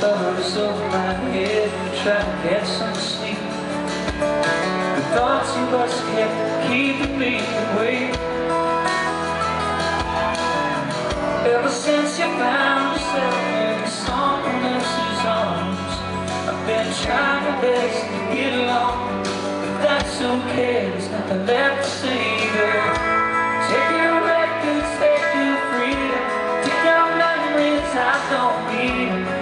covers over my head and try to get some sleep. The thoughts kept keeping me awake. Ever since you found yourself in someone else's arms, I've been trying my best it's okay, there's nothing left to savor Take your records, take your freedom. Take your memories, I don't need them